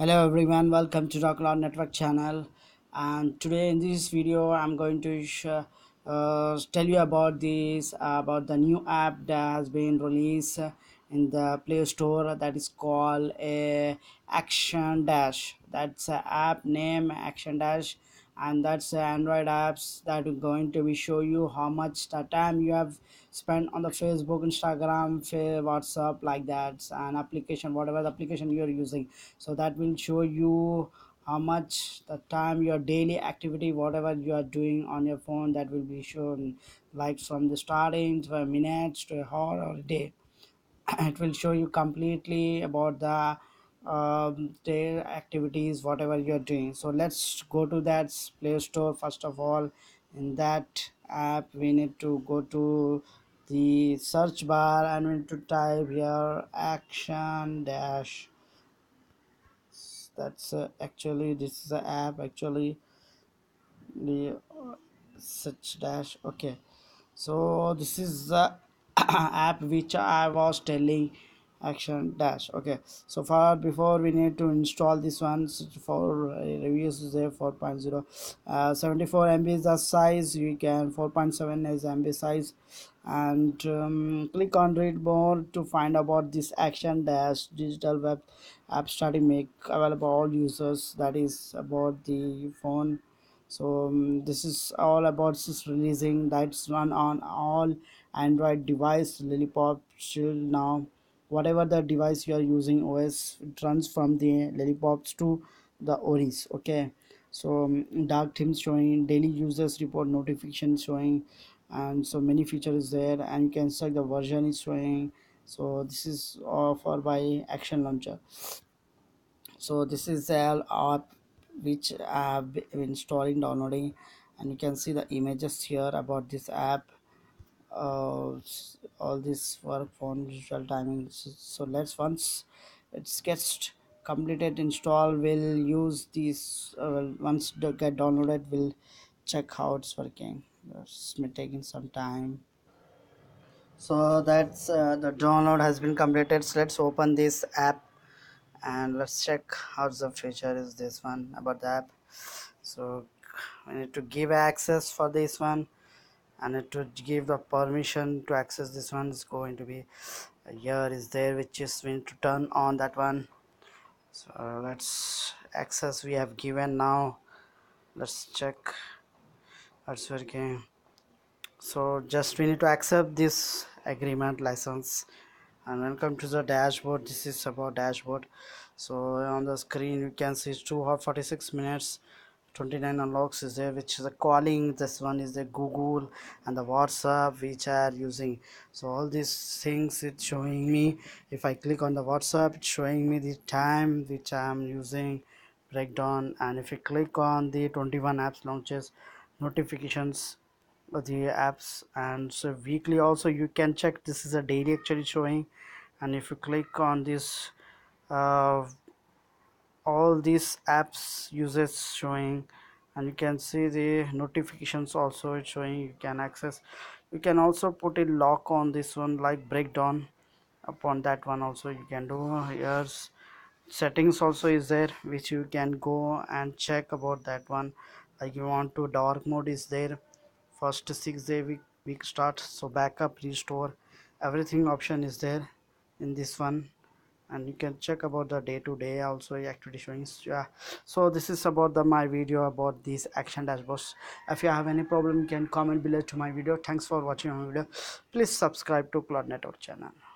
hello everyone. Welcome to the cloud network channel. And today in this video i'm going to uh, tell you about this uh, about the new app that has been released in the play store that is called a action dash. That's an app name action dash and that's android apps that are going to be show you how much time you have spent on the facebook instagram whatsapp like that and application whatever the application you are using. So that will show you how much the time your daily activity whatever you are doing on your phone that will be shown like from the starting to a minutes to a hour or a day. It will show you completely about the um, their activities whatever you're doing. So let's go to that play store first of all. In that app we need to go to the search bar and we need to type here action dash. That's uh, actually this is the app actually. The uh, search dash okay. So this is the app which i was telling action dash. Okay. So far before we need to install this one for uh, reviews is there 4.0 uh, 74 mb is the size. You can 4.7 is mb size. And um, click on read more to find about this action dash digital web app starting make available all users. That is about the phone. So um, this is all about this releasing. That's run on all android device lollipop still now whatever the device you are using os runs from the lollipops to the Oreos okay? So um, dark themes showing daily users report notification showing and so many features there and you can check the version is showing. So this is offered by action launcher. So this is the app which i have been installing downloading and you can see the images here about this app uh, all this work phone digital timing. So let's once it gets completed install we'll use these uh, once get downloaded we'll check how it's working. It's been taking some time. So that's uh, the download has been completed. So let's open this app and let's check how the feature is this one about the app. So we need to give access for this one and it to give the permission to access this one. Is going to be here is there which is we need to turn on that one. So let's access we have given now. Let's check. That's working so just we need to accept this agreement license. And welcome to the dashboard. This is about dashboard. So on the screen you can see 2 hours 46 minutes 29 unlocks is there which is the calling. This one is the google and the whatsapp which are using. So all these things it's showing me. If i click on the whatsapp it's showing me the time which i am using breakdown. And if you click on the 21 apps launches notifications of the apps. And so weekly also you can check. This is a daily actually showing. And if you click on this uh, all these apps uses showing and you can see the notifications also showing you can access. You can also put a lock on this one like breakdown upon that one also you can do. Here's settings also is there which you can go and check about that one. Like you want to dark mode is there. First six day week week start so backup restore everything option is there in this one and you can check about the day to day also activity showing yeah. So this is about the my video about these action dashboards. If you have any problem you can comment below to my video. Thanks for watching my video. Please subscribe to cloud network channel